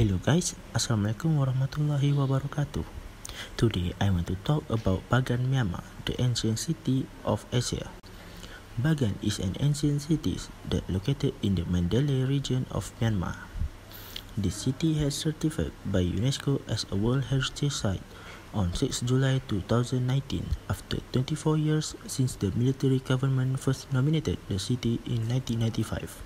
Hello guys, Assalamualaikum warahmatullahi wabarakatuh. Today I want to talk about Bagan, Myanmar, the ancient city of Asia. Bagan is an ancient city that located in the Mandalay region of Myanmar. The city has certified by UNESCO as a World Heritage Site on 6 July 2019 after 24 years since the military government first nominated the city in 1995.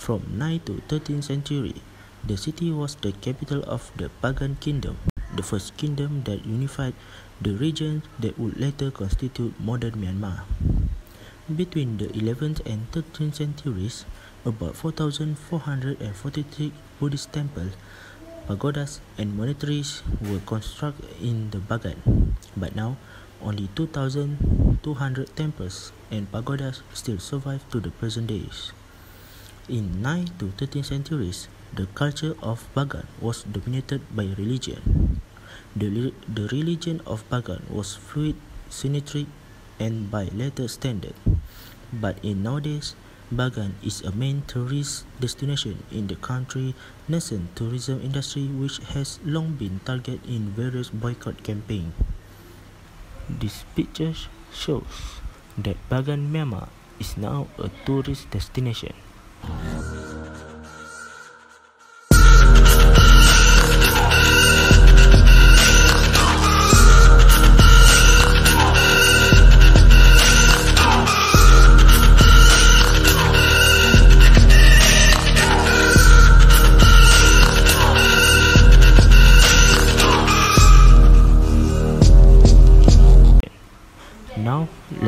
From 9 to 13th century, the city was the capital of the Bagan Kingdom, the first kingdom that unified the region that would later constitute modern Myanmar. Between the 11th and 13th centuries, about 4,443 Buddhist temples, pagodas, and monasteries were constructed in the Bagan. But now, only 2,200 temples and pagodas still survive to the present days. In 9 to 13th centuries, the culture of Bagan was dominated by religion. The, the religion of Bagan was fluid, syncretic, and by later standard. But in nowadays, Bagan is a main tourist destination in the country nascent tourism industry which has long been targeted in various boycott campaigns. This picture shows that Bagan Myanmar is now a tourist destination.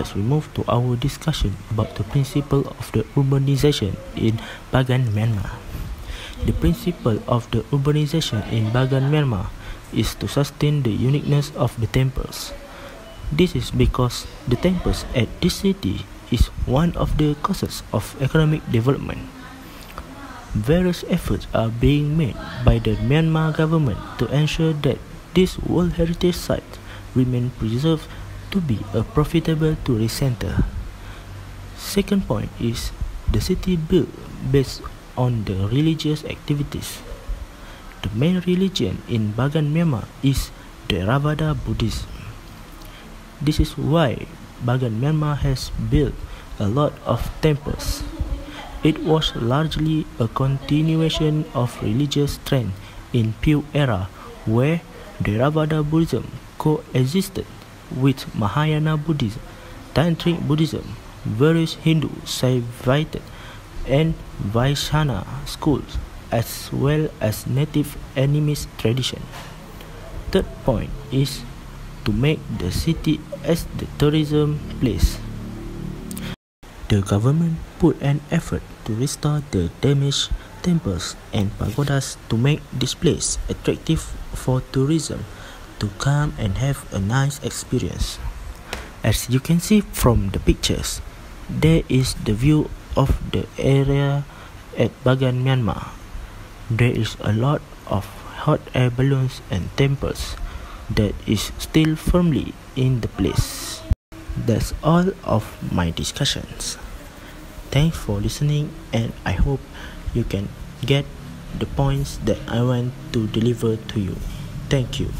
Let's we move to our discussion about the principle of the urbanization in Bagan, Myanmar. The principle of the urbanization in Bagan, Myanmar is to sustain the uniqueness of the temples. This is because the temples at this city is one of the causes of economic development. Various efforts are being made by the Myanmar government to ensure that this World Heritage Site remain preserved to be a profitable tourist center. Second point is the city built based on the religious activities. The main religion in Bagan Myanmar is the Theravada Buddhism. This is why Bagan Myanmar has built a lot of temples. It was largely a continuation of religious trend in Pyu era where the Theravada Buddhism coexisted with Mahayana Buddhism, Tantric Buddhism, various Hindu, Shaivites, and Vaishnava schools, as well as native animist tradition. Third point is to make the city as the tourism place. The government put an effort to restore the damaged temples and pagodas to make this place attractive for tourism to come and have a nice experience. As you can see from the pictures, there is the view of the area at Bagan, Myanmar. There is a lot of hot air balloons and temples that is still firmly in the place. That's all of my discussions. Thanks for listening and I hope you can get the points that I want to deliver to you. Thank you.